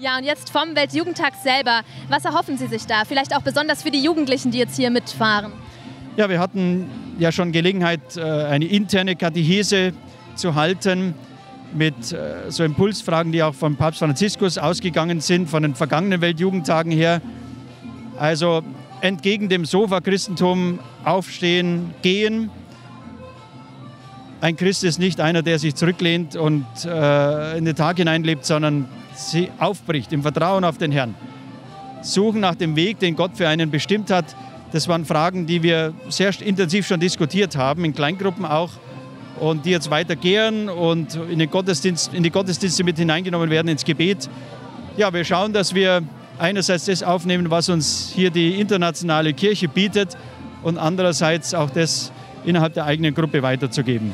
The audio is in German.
Ja, und jetzt vom Weltjugendtag selber. Was erhoffen Sie sich da? Vielleicht auch besonders für die Jugendlichen, die jetzt hier mitfahren. Ja, wir hatten ja schon Gelegenheit, äh, eine interne Katechese zu halten mit äh, so Impulsfragen, die auch von Papst Franziskus ausgegangen sind, von den vergangenen Weltjugendtagen her. Also entgegen dem Sofa-Christentum aufstehen, gehen. Ein Christ ist nicht einer, der sich zurücklehnt und äh, in den Tag hineinlebt, sondern sie aufbricht im Vertrauen auf den Herrn. Suchen nach dem Weg, den Gott für einen bestimmt hat. Das waren Fragen, die wir sehr intensiv schon diskutiert haben, in Kleingruppen auch, und die jetzt weitergehen und in, den Gottesdienst, in die Gottesdienste mit hineingenommen werden, ins Gebet. Ja, wir schauen, dass wir einerseits das aufnehmen, was uns hier die internationale Kirche bietet und andererseits auch das innerhalb der eigenen Gruppe weiterzugeben.